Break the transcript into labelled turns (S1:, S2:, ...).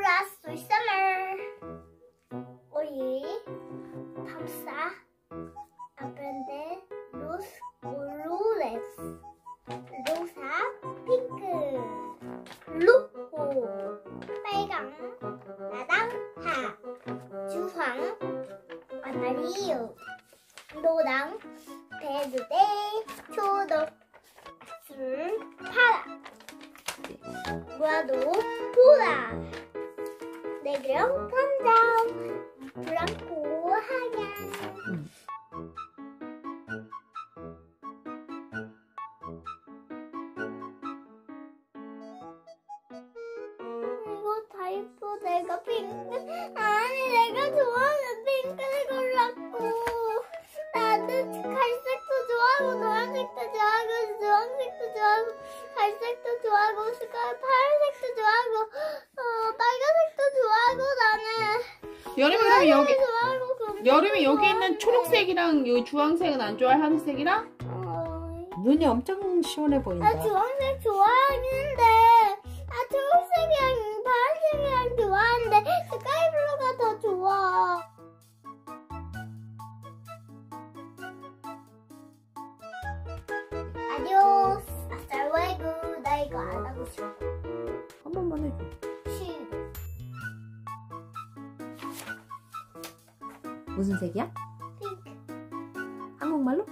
S1: Last summer. 우리 탐사. aprende los colores. 로사, 핑크, 블루, 빨강, 나랑하, 주황, 아마리오, 노랑, 베르데, 초 무화도 보라 내그랑 판장 브랑코 하얀 이거 다 예뻐 내가 핑크 아니 내가 좋아하는 핑크를 골랐고. 나는 갈색도 좋아하고 노란색도 좋아하고 주황색도 좋아하고 갈색도 좋아하고 sky 파란색도 좋아하고 어 빨간색도 좋아하고 나는
S2: 여름이 그러면 여기 여름에 여기 있는. 초록색이랑 여기 주황색은 안 좋아해? 하늘색이랑?
S1: 어,
S3: 눈이 엄청 시원해 보인다.
S1: 나 주황색 좋아하는데 아 초록색이랑 파란색이랑 좋아하는데 sky blue가 더 좋아 아디오스 아싸 웨구 나 이거 안 하고 싶어
S3: 한 번만 해줘. 무슨 색이야?
S1: 핑크
S3: 한국말로?